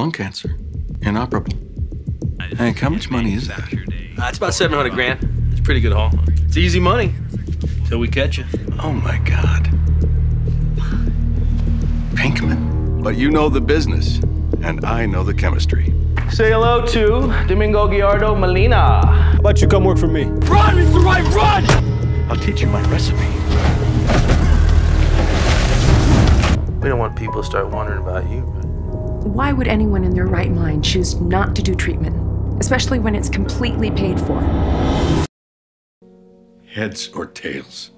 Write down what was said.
lung cancer. Inoperable. Hank, how much money is that? Uh, it's about 700 grand. It's pretty good haul. It's easy money. Till we catch you. Oh my God. Pinkman. But you know the business, and I know the chemistry. Say hello to Domingo Gallardo Molina. How about you come work for me? Run, Mr. White, run! I'll teach you my recipe. We don't want people to start wondering about you. Why would anyone in their right mind choose not to do treatment, especially when it's completely paid for? Heads or tails?